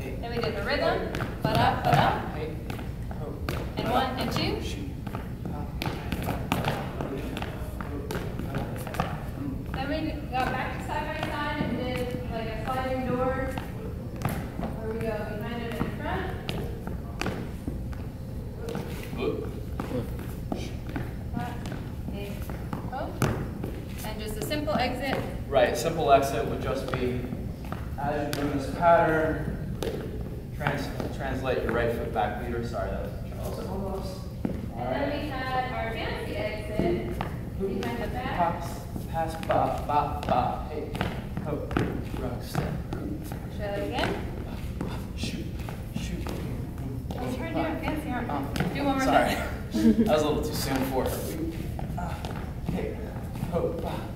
Then we did the rhythm, ba-da, ba-da, Hey, ho, and one and two. Then we got back to side by side and did like a sliding door where we go behind and in front. And just a simple exit. Right, simple exit would just be, as you're doing this pattern, trans, translate your right foot back leader, sorry, that was Charles almost. And then we had our fancy exit behind the back. Pass, pass, ba, ba, ba, hey, ho, rock, step, Show that again. shoot, shoot. Oh, you're doing fancy, aren't you? Do one more Sorry, time. that was a little too soon for her. Ah, Hey, ho, ba,